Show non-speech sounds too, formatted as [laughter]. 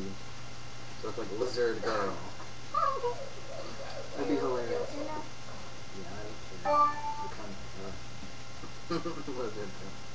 Bunny. So it's like lizard girl. That'd be hilarious. Yeah, I don't care. [laughs] Lizard girl.